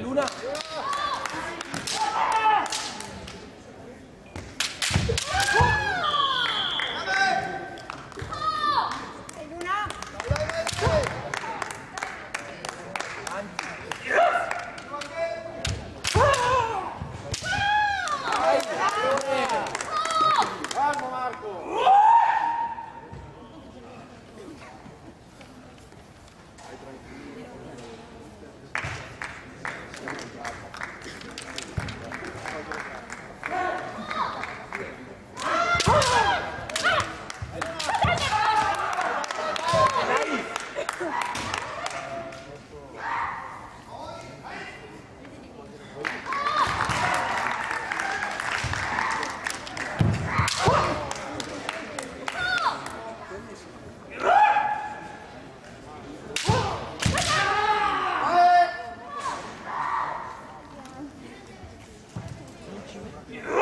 Luna! Yeah. Yeah.